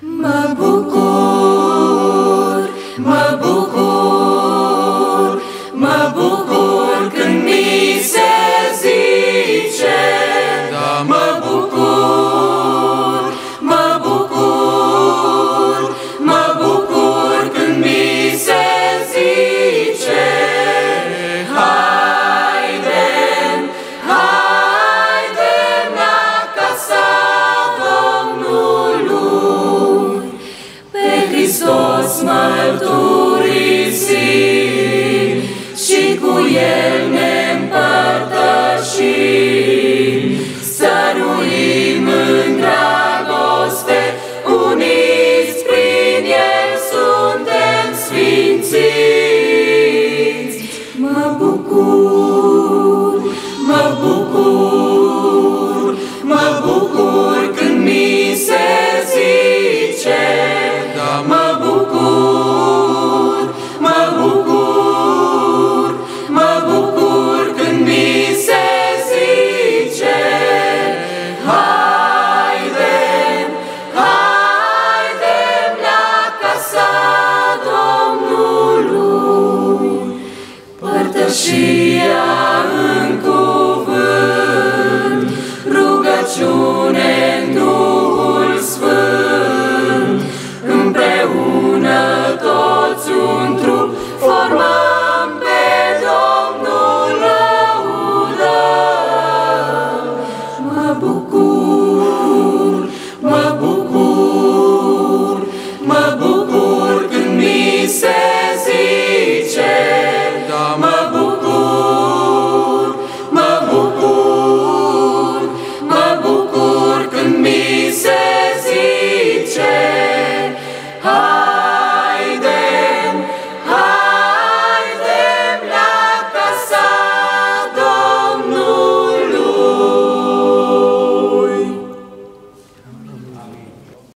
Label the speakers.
Speaker 1: Mă bucur, mă bucur mărturisi și cu el ne împărtășim. Să ruim în dragoste, uniți prin el suntem sfințiți. Mă bucur și ea în cuvânt, rugăciune în Duhul Sfânt, împreună toți un trup formăm pe Domnul laudă, Mă bucur